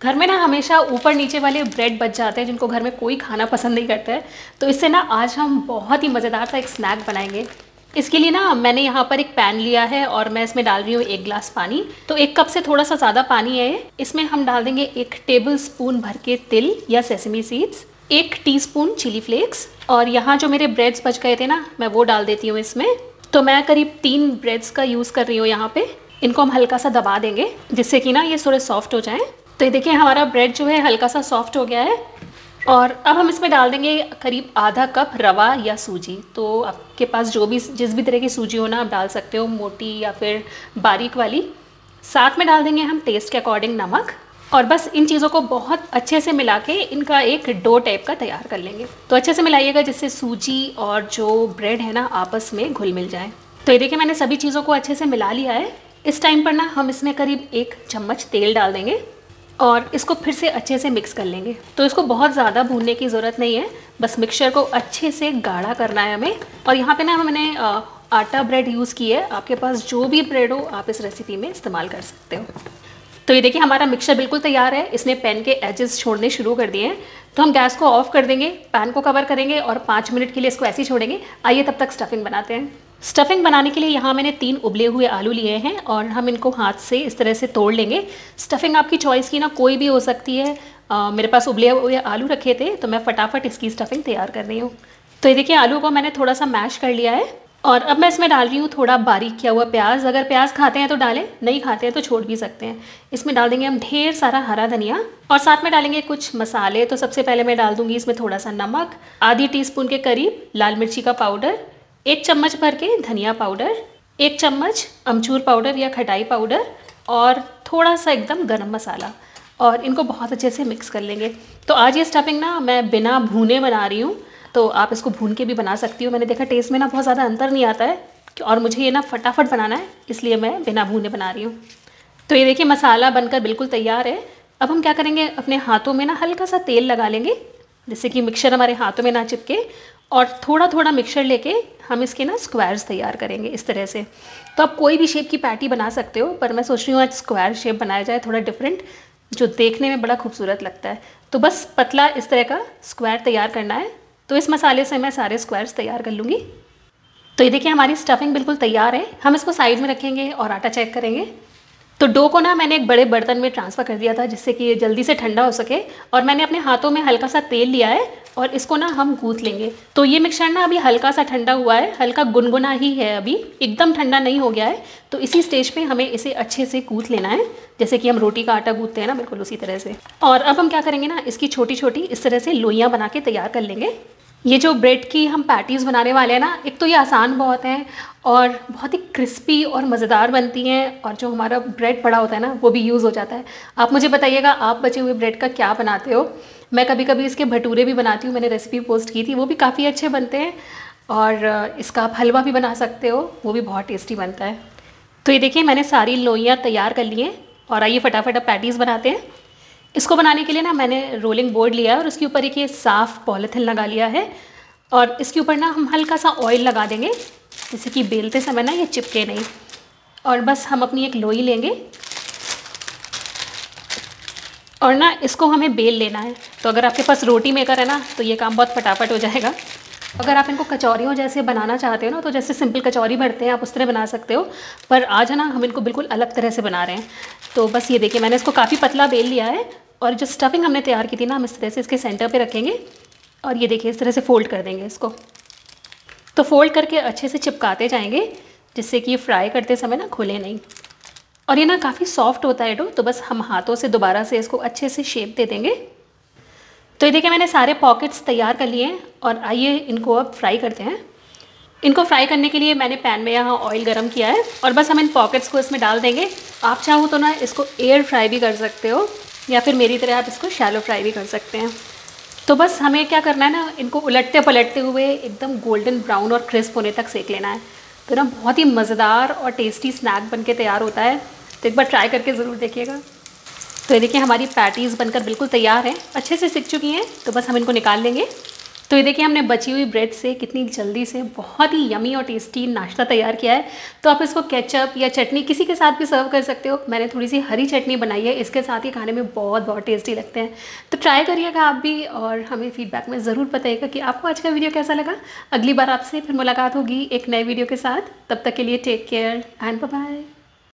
घर में ना हमेशा ऊपर नीचे वाले ब्रेड बच जाते हैं, जिनको घर में कोई खाना पसंद नहीं करता है। तो इससे ना आज हम बहुत ही मज़ेदार सा एक स्नैक बनाएँगे। इसके लिए ना मैंने यहाँ पर एक पैन लिया है और मैं इसमें डाल रही हूँ एक ग्लास पानी। तो एक कप से थोड़ा सा ज़्यादा पानी है इसमें हम डाल देंगे एक टेबल स्पून भर के तिल या सेसमी सीड्स एक टीस्पून चिली फ्लेक्स और यहाँ जो मेरे ब्रेड्स बच गए थे ना, मैं वो डाल देती हूँ इसमें। तो मैं करीब तीन ब्रेड्स का यूज़ कर रही हूँ यहाँ पे। इनको हम हल्का सा दबा देंगे, जिससे कि ना ये थोड़े सॉफ्ट हो जाएँ। तो ये देखिए, हमारा ब्रेड जो है हल्का सा सॉफ्ट हो गया है और अब हम इसमें डाल देंगे करीब आधा कप रवा या सूजी। तो आपके पास जो भी, जिस भी तरह की सूजी हो ना, आप डाल सकते हो, मोटी या फिर बारीक वाली। साथ में डाल देंगे हम टेस्ट के अकॉर्डिंग नमक और बस इन चीज़ों को बहुत अच्छे से मिला के इनका एक डो टाइप का तैयार कर लेंगे। तो अच्छे से मिलाइएगा जिससे सूजी और जो ब्रेड है ना, आपस में घुल मिल जाए। तो ये देखिए, मैंने सभी चीज़ों को अच्छे से मिला लिया है। इस टाइम पर ना हम इसमें करीब एक चम्मच तेल डाल देंगे। और इसको फिर से अच्छे से मिक्स कर लेंगे। तो इसको बहुत ज़्यादा भूनने की ज़रूरत नहीं है। बस मिक्सचर को अच्छे से गाढ़ा करना है हमें। और यहाँ पे ना मैंने आटा ब्रेड यूज़ की है। आपके पास जो भी ब्रेड हो, आप इस रेसिपी में इस्तेमाल कर सकते हो। तो ये देखिए, हमारा मिक्सचर बिल्कुल तैयार है। इसने पैन के एजेस छोड़ने शुरू कर दिए हैं। तो हम गैस को ऑफ़ कर देंगे। पैन को कवर करेंगे और पाँच मिनट के लिए इसको ऐसे ही छोड़ेंगे। आइए तब तक स्टफिंग बनाते हैं। स्टफिंग बनाने के लिए यहाँ मैंने तीन उबले हुए आलू लिए हैं और हम इनको हाथ से इस तरह से तोड़ लेंगे। स्टफिंग आपकी चॉइस की ना कोई भी हो सकती है। आ, मेरे पास उबले हुए आलू रखे थे तो मैं फटाफट इसकी स्टफिंग तैयार कर रही हूँ। तो ये देखिए आलू को मैंने थोड़ा सा मैश कर लिया है और अब मैं इसमें डाल रही हूँ थोड़ा बारीक किया हुआ प्याज। अगर प्याज खाते हैं तो डालें नहीं खाते हैं तो छोड़ भी सकते हैं। इसमें डाल देंगे हम ढेर सारा हरा धनिया और साथ में डालेंगे कुछ मसाले। तो सबसे पहले मैं डाल दूँगी इसमें थोड़ा सा नमक आधी टीस्पून के करीब लाल मिर्ची का पाउडर एक चम्मच भर के धनिया पाउडर, एक चम्मच अमचूर पाउडर या खटाई पाउडर और थोड़ा सा एकदम गरम मसाला और इनको बहुत अच्छे से मिक्स कर लेंगे। तो आज ये स्टफिंग ना मैं बिना भूने बना रही हूँ तो आप इसको भून के भी बना सकती हो। मैंने देखा टेस्ट में ना बहुत ज़्यादा अंतर नहीं आता है और मुझे ये ना फटाफट बनाना है, इसलिए मैं बिना भूने बना रही हूँ। तो ये देखिए मसाला बनकर बिल्कुल तैयार है। अब हम क्या करेंगे, अपने हाथों में ना हल्का सा तेल लगा लेंगे, जिससे कि मिक्सचर हमारे हाथों में ना चिपके और थोड़ा थोड़ा मिक्सचर लेके हम इसके ना स्क्वायर्स तैयार करेंगे इस तरह से। तो आप कोई भी शेप की पैटी बना सकते हो, पर मैं सोच रही हूँ आज स्क्वायर शेप बनाया जाए, थोड़ा डिफरेंट जो देखने में बड़ा खूबसूरत लगता है। तो बस पतला इस तरह का स्क्वायर तैयार करना है। तो इस मसाले से मैं सारे स्क्वायर्स तैयार कर लूँगी। तो ये देखिए हमारी स्टफिंग बिल्कुल तैयार है। हम इसको साइड में रखेंगे और आटा चेक करेंगे। तो डो को ना मैंने एक बड़े बर्तन में ट्रांसफ़र कर दिया था, जिससे कि ये जल्दी से ठंडा हो सके। और मैंने अपने हाथों में हल्का सा तेल लिया है और इसको ना हम गूँथ लेंगे। तो ये मिक्सचर ना अभी हल्का सा ठंडा हुआ है, हल्का गुनगुना ही है अभी, एकदम ठंडा नहीं हो गया है। तो इसी स्टेज पे हमें इसे अच्छे से गूँथ लेना है, जैसे कि हम रोटी का आटा गूँथते हैं ना, बिल्कुल उसी तरह से। और अब हम क्या करेंगे ना, इसकी छोटी छोटी इस तरह से लोइयाँ बना के तैयार कर लेंगे। ये जो ब्रेड की हम पैटीज़ बनाने वाले हैं ना, एक तो ये आसान बहुत है और बहुत ही क्रिस्पी और मज़ेदार बनती हैं और जो हमारा ब्रेड पड़ा होता है ना, वो भी यूज़ हो जाता है। आप मुझे बताइएगा, आप बचे हुए ब्रेड का क्या बनाते हो? मैं कभी कभी इसके भटूरे भी बनाती हूँ, मैंने रेसिपी पोस्ट की थी, वो भी काफ़ी अच्छे बनते हैं और इसका आप हलवा भी बना सकते हो, वो भी बहुत टेस्टी बनता है। तो ये देखिए, मैंने सारी लोइयाँ तैयार कर ली हैं और आइए फटाफट अब पैटीज़ बनाते हैं। इसको बनाने के लिए ना मैंने रोलिंग बोर्ड लिया है और उसके ऊपर एक ये साफ़ पॉलीथिन लगा लिया है और इसके ऊपर ना हम हल्का सा ऑयल लगा देंगे, जैसे कि बेलते समय ना ये चिपके नहीं। और बस हम अपनी एक लोई लेंगे और ना इसको हमें बेल लेना है। तो अगर आपके पास रोटी मेकर है ना तो ये काम बहुत फटाफट हो जाएगा। अगर आप इनको कचौरियों जैसे बनाना चाहते हो ना तो जैसे सिंपल कचौरी भरते हैं, आप उस तरह बना सकते हो। पर आज है ना, हम इनको बिल्कुल अलग तरह से बना रहे हैं। तो बस ये देखिए, मैंने इसको काफ़ी पतला बेल लिया है और जो स्टफिंग हमने तैयार की थी ना, हम इस तरह से इसके सेंटर पे रखेंगे और ये देखिए, इस तरह से फोल्ड कर देंगे इसको। तो फोल्ड करके अच्छे से चिपकाते जाएँगे, जिससे कि ये फ्राई करते समय ना खुले नहीं। और ये ना काफ़ी सॉफ्ट होता है डो तो बस हम हाथों से दोबारा से इसको अच्छे से शेप दे देंगे। तो ये देखिए मैंने सारे पॉकेट्स तैयार कर लिए हैं और आइए इनको अब फ्राई करते हैं। इनको फ्राई करने के लिए मैंने पैन में यहाँ ऑयल गरम किया है और बस हम इन पॉकेट्स को इसमें डाल देंगे। आप चाहो तो ना इसको एयर फ्राई भी कर सकते हो या फिर मेरी तरह आप इसको शैलो फ्राई भी कर सकते हैं। तो बस हमें क्या करना है ना, इनको उलटते पलटते हुए एकदम गोल्डन ब्राउन और क्रिस्प होने तक सेक लेना है। तो ना बहुत ही मज़ेदार और टेस्टी स्नैक बन के तैयार होता है। तो एक बार ट्राई करके ज़रूर देखिएगा। तो ये देखिए, हमारी पैटीज़ बनकर बिल्कुल तैयार हैं। अच्छे से सीख चुकी हैं तो बस हम इनको निकाल लेंगे। तो ये देखिए, हमने बची हुई ब्रेड से कितनी जल्दी से बहुत ही यमी और टेस्टी नाश्ता तैयार किया है। तो आप इसको केचप या चटनी किसी के साथ भी सर्व कर सकते हो। मैंने थोड़ी सी हरी चटनी बनाई है, इसके साथ ही खाने में बहुत बहुत टेस्टी लगते हैं। तो ट्राई करिएगा आप भी और हमें फीडबैक में ज़रूर बताइएगा कि आपको आज का वीडियो कैसा लगा। अगली बार आपसे फिर मुलाकात होगी एक नए वीडियो के साथ। तब तक के लिए टेक केयर एंड बाय